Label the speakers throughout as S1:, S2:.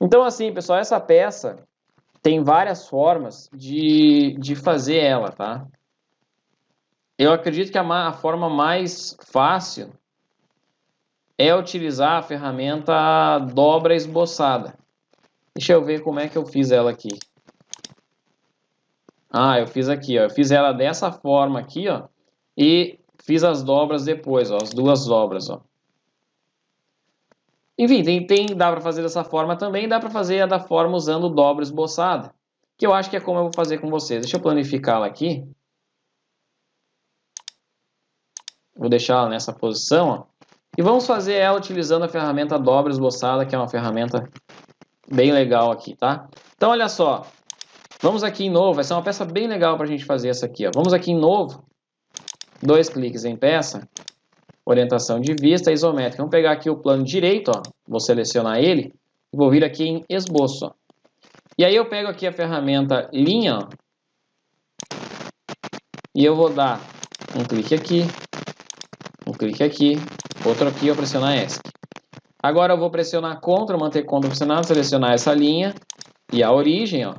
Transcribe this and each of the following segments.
S1: Então, assim, pessoal, essa peça tem várias formas de, de fazer ela, tá? Eu acredito que a, a forma mais fácil é utilizar a ferramenta dobra esboçada. Deixa eu ver como é que eu fiz ela aqui. Ah, eu fiz aqui, ó. Eu fiz ela dessa forma aqui, ó. E fiz as dobras depois, ó. As duas dobras, ó. Enfim, tem, tem, dá para fazer dessa forma também, dá para fazer da forma usando dobra esboçada, que eu acho que é como eu vou fazer com vocês. Deixa eu planificá-la aqui. Vou deixar ela nessa posição, ó. E vamos fazer ela utilizando a ferramenta dobra esboçada, que é uma ferramenta bem legal aqui, tá? Então, olha só. Vamos aqui em novo, vai ser uma peça bem legal para a gente fazer essa aqui, ó. Vamos aqui em novo, dois cliques em peça, orientação de vista isométrica. Vamos pegar aqui o plano direito, ó, vou selecionar ele vou vir aqui em esboço. Ó. E aí eu pego aqui a ferramenta linha ó, e eu vou dar um clique aqui, um clique aqui, outro aqui, eu pressionar ESC. Agora eu vou pressionar CTRL, manter CTRL pressionado, selecionar essa linha e a origem, ó.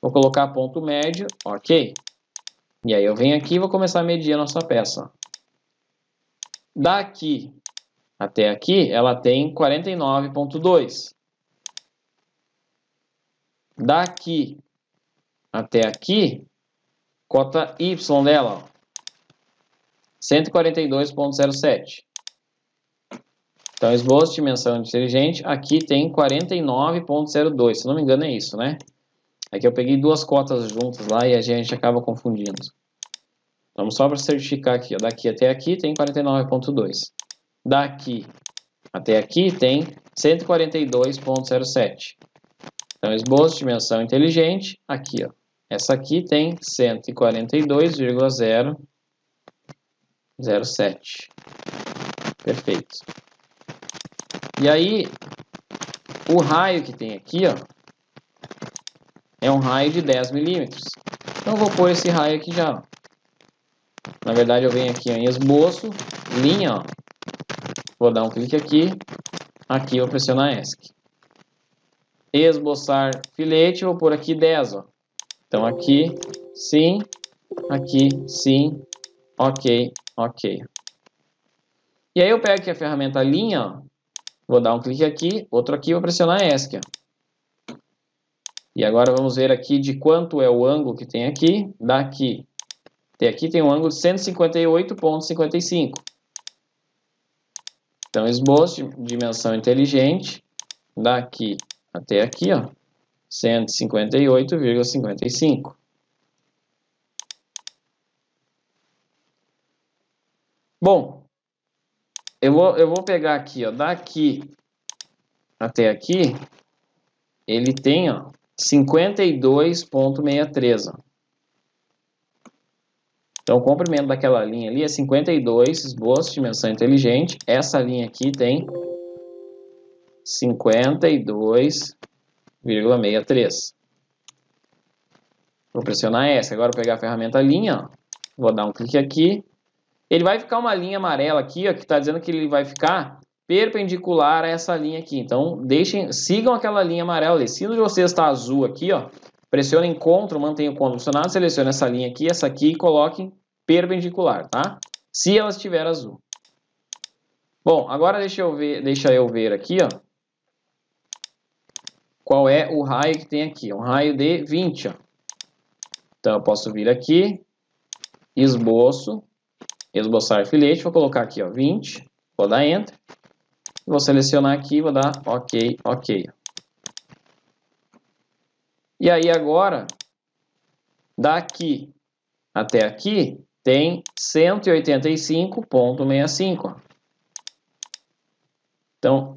S1: Vou colocar ponto médio, ok. E aí eu venho aqui e vou começar a medir a nossa peça. Ó. Daqui até aqui, ela tem 49,2. Daqui até aqui, cota Y dela, 142,07. Então, esboço de dimensão inteligente, aqui tem 49,02. Se não me engano é isso, né? Aqui eu peguei duas cotas juntas lá e a gente acaba confundindo. Vamos só para certificar aqui. Daqui até aqui tem 49.2. Daqui até aqui tem 142.07. Então, esboço de dimensão inteligente, aqui, ó. Essa aqui tem 142,007. Perfeito. E aí, o raio que tem aqui, ó, é um raio de 10 milímetros. Então, eu vou pôr esse raio aqui já, ó. Na verdade, eu venho aqui em esboço, linha, ó. Vou dar um clique aqui. Aqui eu pressionar ESC. Esboçar filete, vou pôr aqui 10, ó. Então aqui, sim, aqui, sim, ok, ok. E aí eu pego aqui a ferramenta linha, ó. Vou dar um clique aqui, outro aqui, vou pressionar ESC, ó. E agora vamos ver aqui de quanto é o ângulo que tem aqui, daqui e aqui tem um ângulo de 158,55. Então, esboço de dimensão inteligente, daqui até aqui, ó, 158,55. Bom, eu vou, eu vou pegar aqui, ó, daqui até aqui, ele tem, ó, 52,63, ó. Então, o comprimento daquela linha ali é 52, esboço dimensão inteligente. Essa linha aqui tem 52,63. Vou pressionar essa. Agora, vou pegar a ferramenta linha, ó. vou dar um clique aqui. Ele vai ficar uma linha amarela aqui, ó, que está dizendo que ele vai ficar perpendicular a essa linha aqui. Então, deixem, sigam aquela linha amarela ali. Se de vocês está azul aqui, ó, Pressione CTRL, mantenha o CTRL pressionado, selecione essa linha aqui, essa aqui e coloque perpendicular, tá? Se ela estiver azul. Bom, agora deixa eu ver, deixa eu ver aqui, ó. Qual é o raio que tem aqui? Um raio de 20, ó. Então eu posso vir aqui, esboço, esboçar filete, vou colocar aqui, ó, 20, vou dar Enter, vou selecionar aqui, vou dar OK, OK. E aí agora, daqui até aqui, tem 185.65. Então,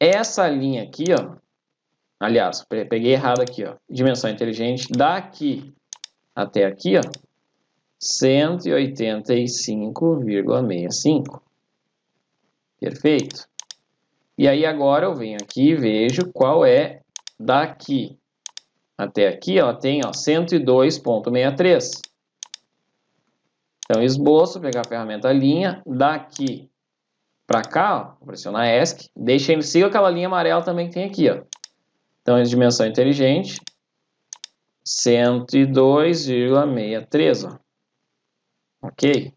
S1: essa linha aqui, ó, aliás, peguei errado aqui, ó, dimensão inteligente, daqui até aqui, ó, 185,65. Perfeito. E aí agora eu venho aqui e vejo qual é daqui até aqui, ela tem 102.63. Então, esboço, pegar a ferramenta linha, daqui para cá, ó, pressionar ESC, deixa ele, siga aquela linha amarela também que tem aqui, ó. Então, a dimensão inteligente, 102,63, Ok?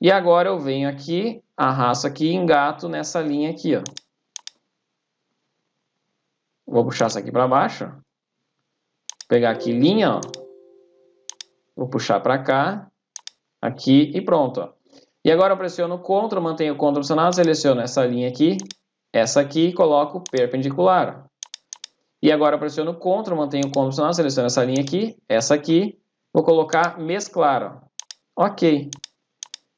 S1: E agora eu venho aqui, arrasto aqui e engato nessa linha aqui, ó. Vou puxar isso aqui para baixo. Pegar aqui linha, ó. Vou puxar para cá, aqui e pronto, ó. E agora eu pressiono CTRL, mantenho o CTRL pressionado, seleciono essa linha aqui, essa aqui e coloco perpendicular. E agora eu pressiono CTRL, mantenho o CTRL pressionado, seleciono essa linha aqui, essa aqui, vou colocar mesclar. Ó. Ok.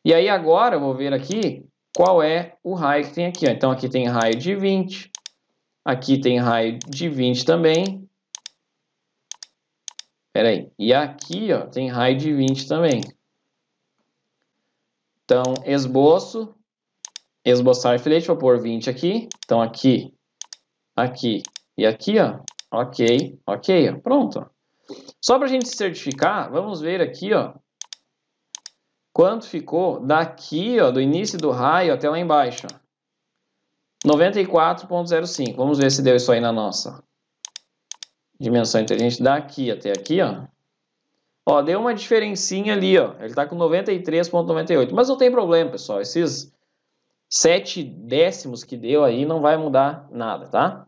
S1: E aí agora eu vou ver aqui qual é o raio que tem aqui. Ó. Então aqui tem raio de 20, aqui tem raio de 20 também. Espera aí. E aqui ó, tem raio de 20 também. Então, esboço, esboçar filete, vou pôr 20 aqui. Então, aqui, aqui e aqui, ó. Ok, ok, ó. pronto. Só para a gente certificar, vamos ver aqui, ó. Quanto ficou daqui, ó, do início do raio até lá embaixo, ó. 94.05. Vamos ver se deu isso aí na nossa dimensão inteligente daqui até aqui, ó. Ó, deu uma diferencinha ali, ó. Ele está com 93,98. Mas não tem problema, pessoal. Esses 7 décimos que deu aí não vai mudar nada, tá?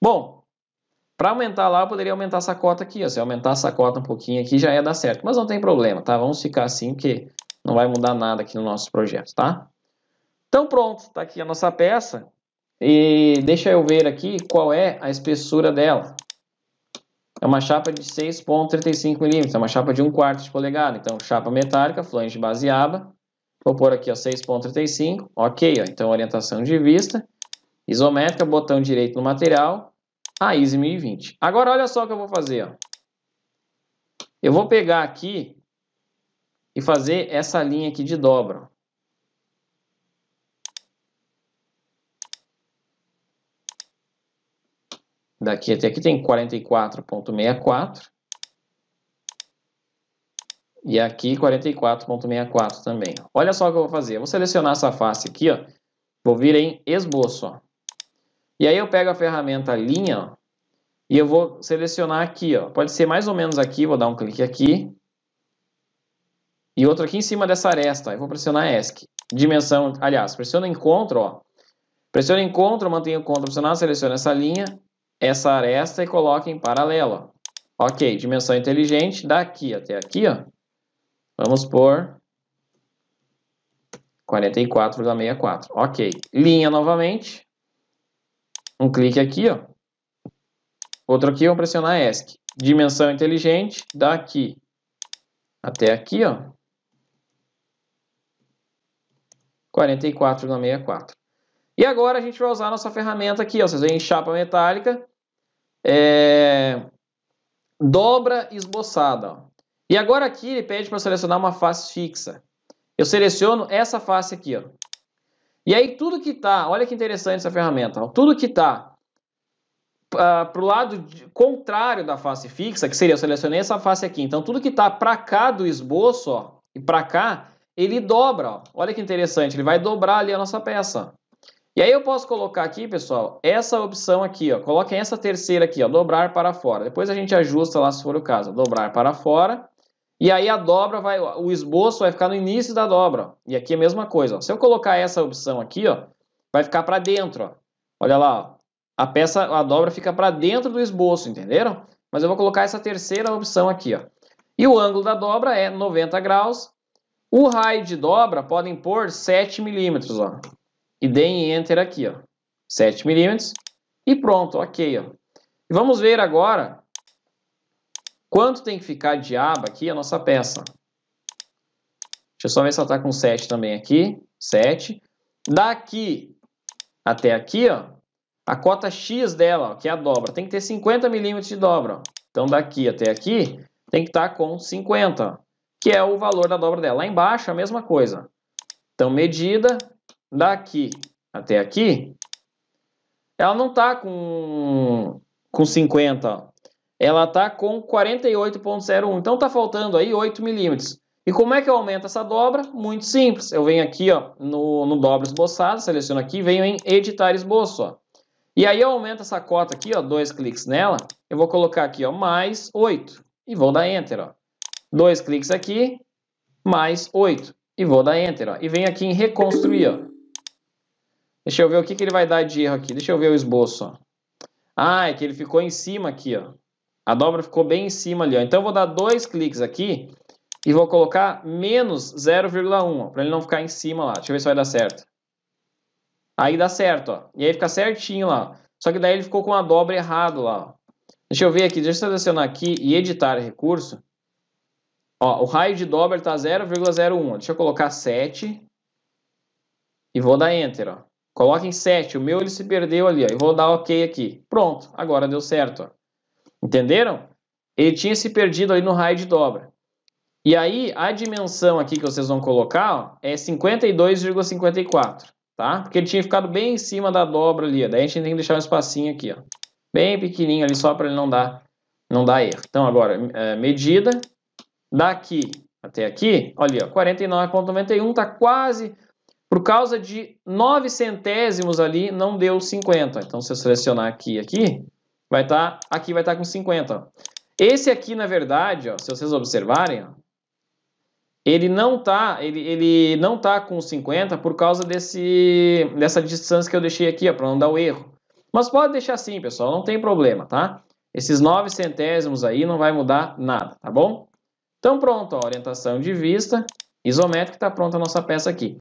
S1: Bom, para aumentar lá, eu poderia aumentar essa cota aqui. Ó. Se aumentar essa cota um pouquinho aqui, já ia dar certo. Mas não tem problema, tá? Vamos ficar assim, que não vai mudar nada aqui no nosso projeto, tá? Então pronto, está aqui a nossa peça. E deixa eu ver aqui qual é a espessura dela é uma chapa de 6,35 milímetros, é uma chapa de 1 quarto de polegada. Então, chapa metálica, flange base aba. Vou pôr aqui 6,35, ok. Ó, então, orientação de vista, isométrica, botão direito no material, a ISO 1020. Agora, olha só o que eu vou fazer. Ó. Eu vou pegar aqui e fazer essa linha aqui de dobra. Daqui até aqui tem 44.64. E aqui 44.64 também. Olha só o que eu vou fazer. Eu vou selecionar essa face aqui, ó. Vou vir em esboço, ó. E aí eu pego a ferramenta linha, ó, e eu vou selecionar aqui, ó. Pode ser mais ou menos aqui, vou dar um clique aqui. E outro aqui em cima dessa aresta, eu vou pressionar ESC. Dimensão, aliás, pressiono encontro, ó. Pressiono encontro, mantenho o CTRL pressionado, seleciono essa linha essa aresta e coloque em paralelo. Ok, dimensão inteligente, daqui até aqui, ó, vamos por 44,64. Ok, linha novamente, um clique aqui, ó. outro aqui, vou pressionar ESC. Dimensão inteligente, daqui até aqui, ó, 44,64. E agora a gente vai usar a nossa ferramenta aqui, ó, vocês veem chapa metálica, é, dobra esboçada. Ó. E agora aqui ele pede para selecionar uma face fixa. Eu seleciono essa face aqui. Ó. E aí tudo que está, olha que interessante essa ferramenta, ó, tudo que está uh, ah, para o lado de, contrário da face fixa, que seria, eu selecionei essa face aqui, então tudo que está para cá do esboço ó, e para cá, ele dobra. Ó. Olha que interessante, ele vai dobrar ali a nossa peça. E aí eu posso colocar aqui, pessoal, essa opção aqui, ó. Coloquem essa terceira aqui, ó, dobrar para fora. Depois a gente ajusta lá se for o caso, dobrar para fora. E aí a dobra vai, o esboço vai ficar no início da dobra. Ó. E aqui é a mesma coisa, ó. Se eu colocar essa opção aqui, ó, vai ficar para dentro, ó. Olha lá, ó. A peça, a dobra fica para dentro do esboço, entenderam? Mas eu vou colocar essa terceira opção aqui, ó. E o ângulo da dobra é 90 graus. O raio de dobra podem pôr 7 milímetros, ó e deem Enter aqui, ó, 7 milímetros, e pronto, ok. Ó. E vamos ver agora quanto tem que ficar de aba aqui a nossa peça. Deixa eu só ver se ela está com 7 também aqui, 7. Daqui até aqui, ó, a cota X dela, ó, que é a dobra, tem que ter 50 milímetros de dobra. Ó. Então, daqui até aqui, tem que estar tá com 50, ó, que é o valor da dobra dela. Lá embaixo, a mesma coisa. Então, medida daqui até aqui, ela não está com, com 50, ela está com 48.01, então está faltando aí 8 milímetros. E como é que eu aumento essa dobra? Muito simples, eu venho aqui ó, no, no dobra esboçado, seleciono aqui, venho em editar esboço. Ó. E aí eu aumento essa cota aqui, ó, dois cliques nela, eu vou colocar aqui, ó, mais 8 e vou dar Enter, ó. Dois cliques aqui, mais 8 e vou dar Enter, ó. E venho aqui em reconstruir, ó. Deixa eu ver o que, que ele vai dar de erro aqui. Deixa eu ver o esboço, ó. Ah, é que ele ficou em cima aqui, ó. A dobra ficou bem em cima ali, ó. Então eu vou dar dois cliques aqui e vou colocar menos 0,1, para ele não ficar em cima lá. Deixa eu ver se vai dar certo. Aí dá certo, ó. E aí fica certinho lá. Só que daí ele ficou com a dobra errado lá, ó. Deixa eu ver aqui, deixa eu selecionar aqui e editar recurso. Ó, o raio de dobra está 0,01. Deixa eu colocar 7 e vou dar Enter, ó. Coloca em 7, o meu ele se perdeu ali, ó, e vou dar OK aqui. Pronto, agora deu certo. Ó. Entenderam? Ele tinha se perdido ali no raio de dobra. E aí, a dimensão aqui que vocês vão colocar ó, é 52,54, tá? Porque ele tinha ficado bem em cima da dobra ali, ó. daí a gente tem que deixar um espacinho aqui, ó. Bem pequenininho ali, só para ele não dar, não dar erro. Então, agora, é, medida daqui até aqui, olha, 49,91 está quase por causa de 9 centésimos ali, não deu 50. Então, se eu selecionar aqui aqui, vai estar, tá, aqui vai estar tá com 50. Ó. Esse aqui, na verdade, ó, se vocês observarem, ó, ele não tá, ele, ele não tá com 50 por causa desse, dessa distância que eu deixei aqui, para não dar o erro. Mas pode deixar assim, pessoal, não tem problema, tá? Esses 9 centésimos aí não vai mudar nada, tá bom? Então pronto, ó, orientação de vista isométrica, está pronta a nossa peça aqui.